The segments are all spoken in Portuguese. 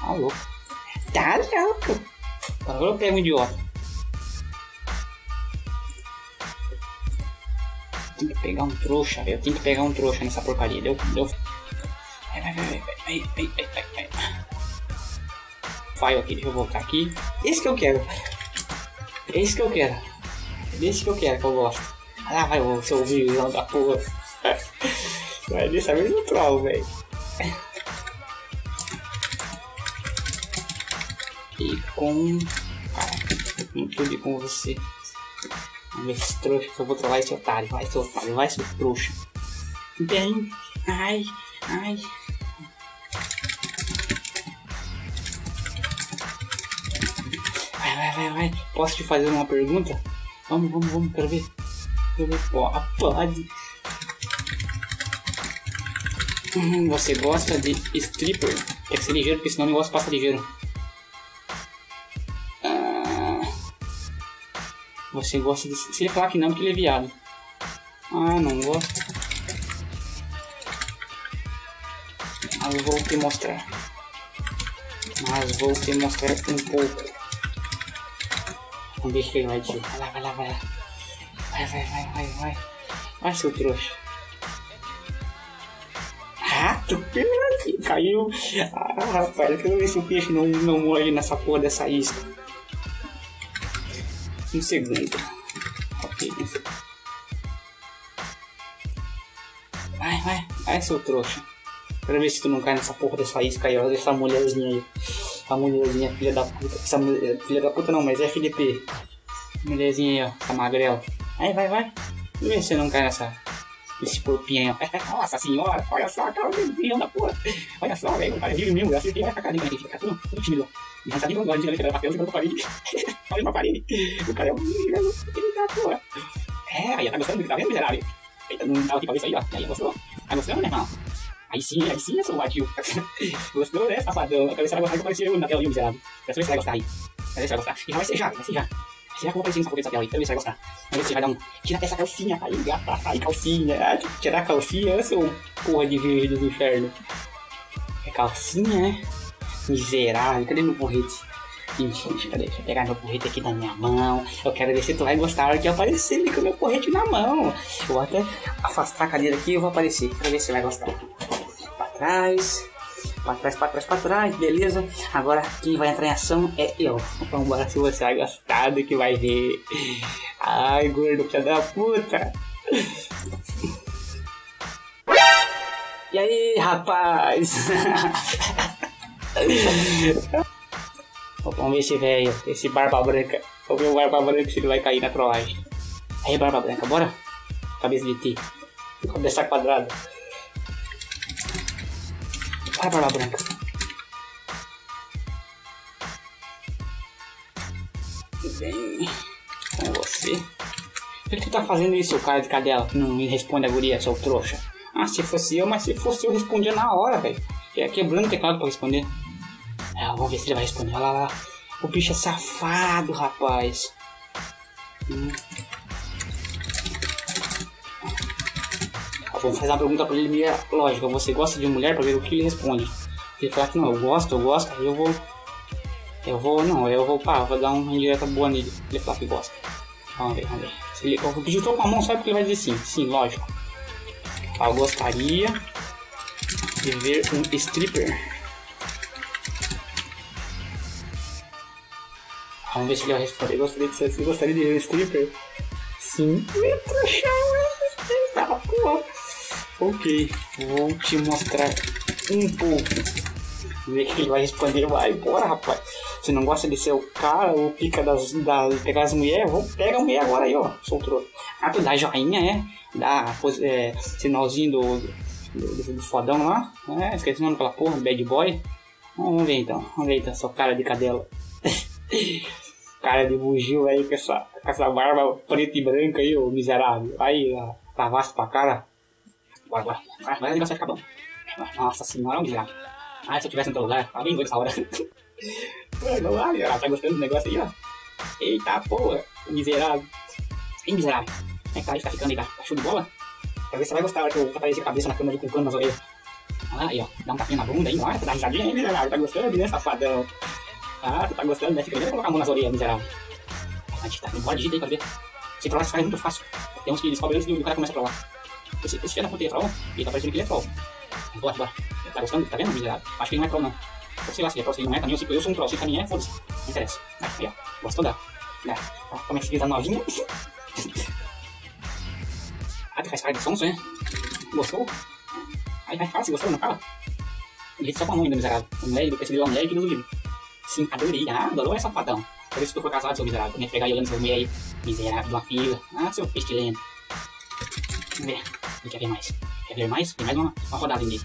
Tá louco. Tá louco. Agora eu pego um idiota. Tem que pegar um trouxa, eu tenho que pegar um trouxa nessa porcaria. Deu, deu. Vai, vai, vai, vai, vai, vai, vai, vai, vai. File aqui, deixa eu voltar aqui. Esse que eu quero. Esse que eu quero. Desse que eu quero, que eu gosto. Ah, vai seu vilão da porra. Vai dessa vez no troll, velho. E com. Ah, tudo e com você. Vamos ver esse trouxa que eu vou trollar esse otário. Vai, seu otário, vai, seu trouxa. Bem. Ai, ai. Vai, vai, vai, vai. Posso te fazer uma pergunta? Vamos, vamos, vamos, quero ver. Quero ver. Ó, pode. Hum, você gosta de stripper? Tem que ser ligeiro, porque senão o negócio passa ligeiro. Você gosta de. Se ele falar que não, porque ele é viado. Ah, não gosto. Mas vou te mostrar. Mas vou te mostrar um pouco. Vamos ver o que ele vai dizer. Vai lá, vai lá, vai lá. Vai, vai, vai, vai, vai. Vai, seu trouxa. Rato, aqui, caiu. Ah, rapaz, eu quero ver se o peixe não, não morre nessa porra dessa isca. Um segundo. Ok, segundo. Vai, vai, vai, seu trouxa. Quero ver se tu não cai nessa porra dessa isca aí, olha essa mulherzinha aí. A mulherzinha, filha da puta. Essa mulher, filha da puta não, mas é FDP. Mulherzinha aí, ó, essa magrela. Aí, vai, vai. Vê se não cai nessa. Esse corpinho. Nossa senhora, olha só, cara, meu da porra. Olha só, velho, o cara vive mesmo. Eu acertei a carinha aqui, fica tudo, tudo tímido. E já sabia agora, antigamente, era papel, jogando pra parede. Olha pra parede. O cara é um menino, ele tá porra. É, aí, tá gostando tá vendo, miserável? Não tava aqui pra ver isso aí, ó. Aí, gostou? Tá gostando, né, irmão? Aí sim, aí sim, eu sou o Batil. Gostou, né, safadão? Eu quero ver se ela gostar de aparecer eu na tela, viu, miserável? Quero ver se vai gostar aí. Quero ver se vai gostar. E vai ser já, vai ser já. Será que eu vou aparecer nessa porra tela aí? Quero ver se vai gostar. Quero ver se vai dar um... Tira essa calcinha, aí, gata, aí, calcinha. Tirar a calcinha, seu porra de verde do inferno. É calcinha, né? Miserável, cadê meu porrete? Cadê? Deixa eu pegar meu porrete aqui na minha mão. Eu quero ver se tu vai gostar que aparecer com meu porrete na mão. Vou até afastar a cadeira aqui e eu vou aparecer. Quero ver se vai gostar. Pra trás. Pra trás, pra trás, pra trás, beleza? Agora quem vai entrar em ação é eu. Então bora se você vai gostar do que vai ver. Ai, gordo, filha da puta. E aí, rapaz? Vamos ver esse velho, esse barba branca. Vamos ver o barba branca se ele vai cair na trollagem. Aí, barba branca, bora? Cabeça de ti. Cabeça quadrada. Vai, barba branca. Bem, com você. Por que tá fazendo isso, cara de cadela, que não me responde a guria, seu trouxa? Ah, se fosse eu, mas se fosse eu, respondia na hora, velho. É quebrando o teclado pra responder. É, vamos ver se ele vai responder. Olha lá, lá. O bicho é safado, rapaz. Hum. Vamos fazer uma pergunta pra ele meio lógica. Você gosta de mulher pra ver o que ele responde. Se ele falar que não, eu gosto, eu gosto, aí eu vou. Eu vou, não, eu vou, pá, vou dar uma indireta boa nele. Ele falar que gosta. Vamos ver, vamos ver. Se ele, eu digitou com a mão só porque ele vai dizer sim. Sim, lógico. Eu gostaria de ver um stripper. Vamos ver se ele vai responder. Gostaria de ser assim. Gostaria de ver um stripper? Sim. Entra, chama. Tá. Ok. Vou te mostrar um pouco. Ver que ele vai responder. Vai, bora, rapaz. Você não gosta de ser o cara ou pica das, das pegar as mulheres? Vou pegar a mulher agora aí, ó. Soltou. Ah, tu dá joinha, é? Dá é, sinalzinho do, do, do, fodão lá. É, esqueci o nome daquela porra, bad boy. Vamos ver então. Vamos ver então, seu cara de cadela. cara de bugio aí com essa, com essa barba preta e branca aí, ô miserável. Aí, lavasse pra cara. Bora, bora. Vai, vai, o negócio vai ficar bom. Nossa senhora, um miserável. Ah, se eu tivesse no teu lugar, alguém doido essa hora. Mano, lá, ela tá gostando do negócio aí, ó. Eita porra, miserável. Ih, miserável. Como é que tá aí? Tá ficando aí, tá? Tá show de bola? Pra ver se você vai gostar hora que eu aparecer a cabeça na câmera com o pano nas orelhas. Ah, aí, ó. Dá um tapinha na bunda aí, olha, tá risadinha aí, miserável. Tá gostando, né, safadão? Ah, tu tá gostando, né? Fica vendo colocar a mão nas orelhas, miserável. Ah, digita, embora, digita aí pra ver. Se trollar esse cara é muito fácil. Tem uns que descobrem antes e o cara começa a trollar. Esse, esse filho da puta é troll? Ele tá parecendo que ele é troll. Bora, bora. Tá gostando? Tá vendo, miserável? Acho que ele não é troll, não. Ou sei lá se é troll, se ele não é, também eu, eu sou um troll. Se pra mim é, foda-se. Não interessa. Ah, aí, ó. Gostou da... da... Como é que se a novinha? ah, tu faz cara de sonso, né? Gostou? Aí, vai, fala se gostou, não fala? Ele só com a mão ainda, miserável. A mulher, ele percebeu a mulher que livro. Sim, adorei. Ah, adorou essa safadão. Isso que tu for casado, seu miserável. É que pegar olhando seu mulher aí? Miserável de uma fila. Ah, seu pestilento. Ver. Ele quer ver mais. Quer ver mais? Tem mais uma, uma rodada nele.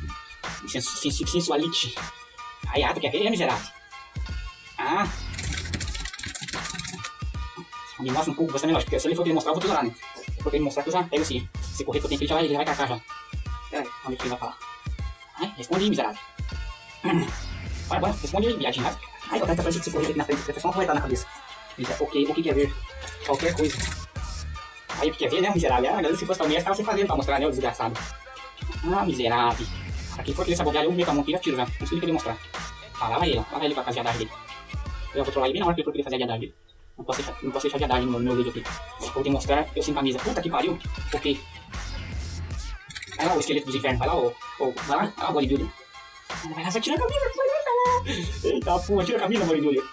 Sens sens sensualite. Aí, ah, quer ver, miserável? Ah. Me mostra um pouco você também, lógico. Porque se ele for querer mostrar, eu vou te usar, né? Se for querer mostrar, eu já pego assim. Se correr que eu tenho que ele já vai, ele já vai cacar já. Peraí, vamos ver o que ele vai falar. Ai, responde aí, miserável. Bora, bora, responde aí, viadinho. Ai, eu quero que você correr aqui na frente, você só uma corretada na cabeça. Ele diz, ok, o que quer ver? Qualquer coisa. Aí, o que quer ver, né, miserável? Ah, se fosse pra mim, estava você fazendo pra mostrar, né, o desgraçado. Ah, miserável. Aqui for querer saborear, eu meto a mão aqui e já tiro já. Não sei o que ele mostrar. Ah, lá vai ele, ó. Lá vai ele com a viadagem dele. Eu vou trollar ele bem na hora que ele for querer fazer a viadagem dele. Não posso deixar, não posso deixar viadagem no meu vídeo aqui. Vou demonstrar eu sem camisa. Puta que pariu. Ok. Vai lá o esqueleto dos infernos, vai lá, ô. ô vai lá, ah, bodybuilder. Vai lá, só tira a camisa, vai lá. Eita porra, tira a camisa, bodybuilder.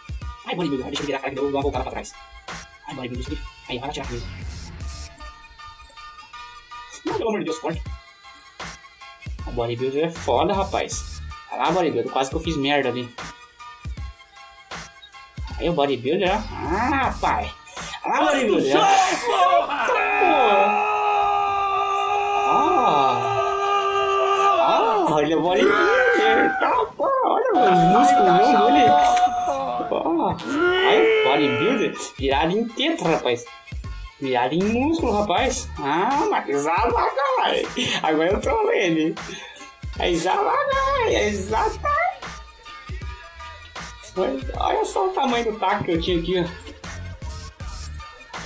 Ai, bodybuilder, deixa eu virar a cara que deu uma voltada pra trás. Ai, bodybuilder, aí, vai lá tirar a camisa. Não, pelo amor de Deus, corta. O bodybuilder é foda, rapaz. Lá, bodybuilder, quase que eu fiz merda ali. Aí o bodybuilder, ó. Ah, pai. Ah, bodybuilder. Porra! Ah, olha o bodybuilder. Tá, olha os músculos dele. Ah, aí, bodybuilder virado em tetra, rapaz. Virado em músculo, rapaz. Ah, mas zabagai. Agora eu tô vendo. É zabagai, é exatamente. Olha só o tamanho do taco que eu tinha aqui, ó.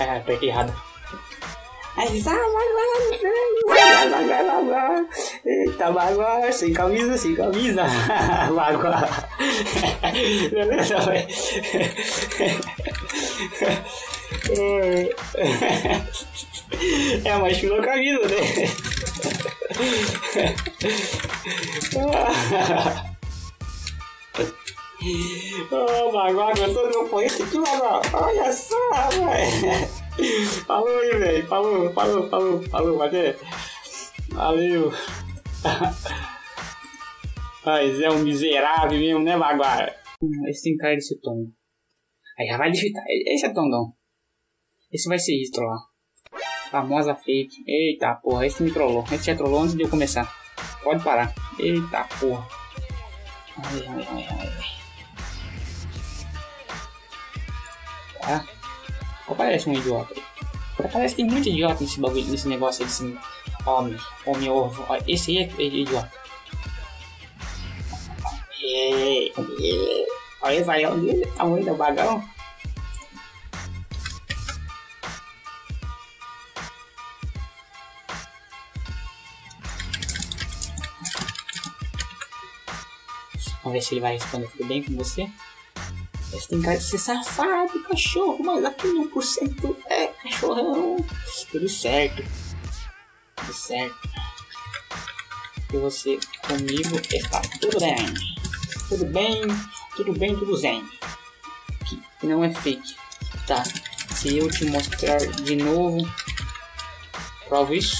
É, apertei errado. Eita, bagulho, sem camisa, sem camisa. Bagulho. Beleza, velho. É, mas tirou a camisa, né? Ô, oh, Magoa, gostou do meu poeta aqui, Magoa? Olha só, velho. Falou aí, velho. Falou, falou, falou, falou, Maté. Valeu. Mas é um miserável mesmo, né, Magoa? Esse tem cara desse tom. Aí já vai digitar. Esse é tondão. Esse vai ser isso, lá. Famosa fake. Eita porra, esse me trollou. Esse já trollou antes de eu começar. Pode parar. Eita porra. Ai, ai, ai, ai. Tá? Parece um idiota. Parece que tem muito idiota nesse bagulho, nesse negócio desse homem, homem ovo. Esse aí é idiota. Olha, vai, olha o tamanho do bagão. Vamos ver se ele vai responder tudo bem com você. Você tem cara de ser safado, cachorro, mas aqui 1% é cachorrão. Tudo certo. Certo. E você comigo está tudo bem. Tudo bem, tudo bem, tudo zen. Que não é fake. Tá. Se eu te mostrar de novo. Prova isso.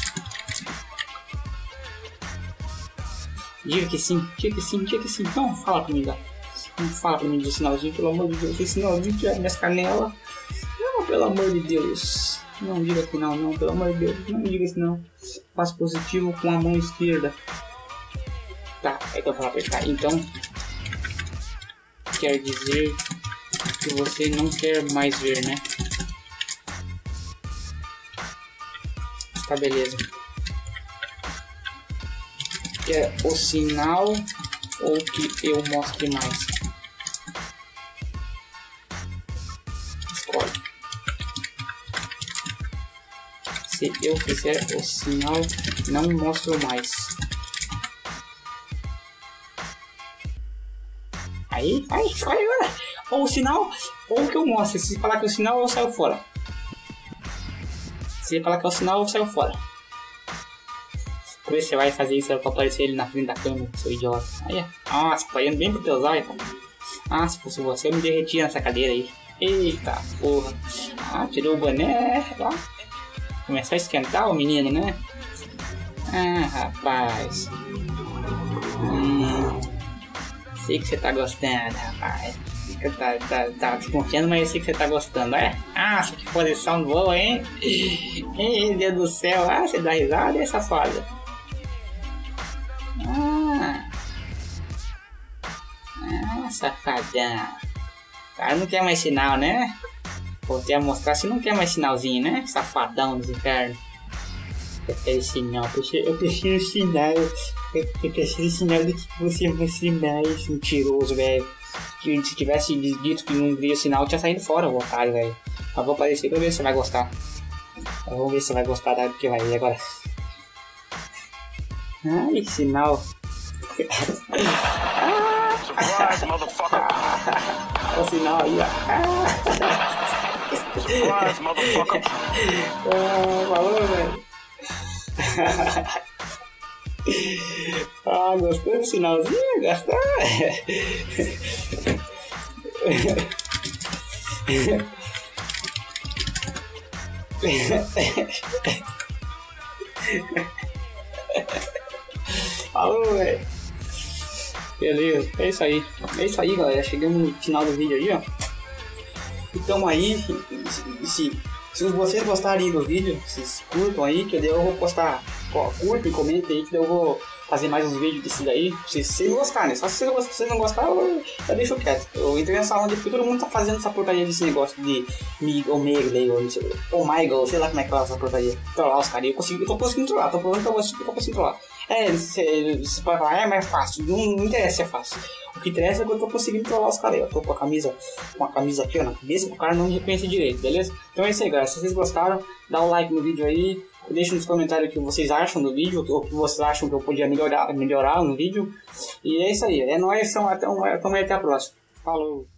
Diga que sim, diga que sim, diga que sim. Não, fala pra mim, dá. Não fala pra mim de sinalzinho, pelo amor de Deus. Esse sinalzinho tirar minhas canelas. Não, pelo amor de Deus. Não diga que não, não, pelo amor de Deus. Não diga que não. Faça positivo com a mão esquerda. Tá, é que eu vou apertar. Então, quer dizer que você não quer mais ver, né? Tá, beleza. Quer o sinal ou que eu mostre mais? Se eu fizer o sinal, não mostro mais. Aí, escolhe agora. Ou o sinal, ou que eu mostro. Se falar que é o sinal, eu saio fora. Se falar que é o sinal, eu saio fora. Por isso você vai fazer isso pra aparecer ele na frente da câmera, seu idiota. Aí, nossa, apanhando bem pro olhos, cara. Ah, se fosse você, eu me derretia nessa cadeira aí. Eita porra. Ah, tirou o boné, ó. Começou a esquentar o menino, né? Ah, rapaz. Hum, sei que você tá gostando, rapaz. Tá, tá, tá desconfiando, mas eu sei que você tá gostando, é? Ah, que posição boa, hein? Ei, Deus do céu, ah, você dá risada, essa foda. Ah, ah safadão. O cara não quer mais sinal, né? Voltei a mostrar se não quer mais sinalzinho, né? Safadão dos infernos. Eu quero sinal, eu preciso sinal. Eu, eu preciso sinal do que você você mais mentiroso, velho. Que se tivesse dito que não queria sinal, eu tinha saído fora, o otário, velho. Mas vou aparecer pra ver se você vai gostar. Vamos ver se você vai gostar da que vai agora. Ai, sinal. Surprise, motherfucker! o sinal aí, ó. Surprise, motherfucker! ah, falou, velho. ah, gostou do sinalzinho? Gostou? Falou, velho. Beleza, é isso aí. É isso aí, galera. Chegamos no final do vídeo aí, ó. Então aí, se, se vocês gostarem do vídeo, vocês curtam aí, que eu vou postar. Curta e comenta aí, que eu vou fazer mais uns vídeos desse daí. Se vocês gostarem, né? Só se vocês, não gostarem, eu, eu deixo quieto. Eu entrei nessa onda porque todo mundo tá fazendo essa porcaria desse negócio de Omegle, ou Michael, sei lá como é que fala essa porcaria. Trollar os caras. Eu, consigo, eu tô conseguindo trollar, tô provando que eu tô conseguindo trollar. É, você pode falar, é mais fácil. Não, não interessa se é fácil. O que interessa é que eu tô conseguindo trollar os caras. Eu tô com a camisa, com a camisa aqui ó, na cabeça, o cara não me reconhece direito, beleza? Então é isso aí, galera. Se vocês gostaram, dá um like no vídeo aí. Deixe nos comentários o que vocês acham do vídeo, o que vocês acham que eu podia melhorar, melhorar no vídeo. E é isso aí. É nóis, então até, até a próxima. Falou!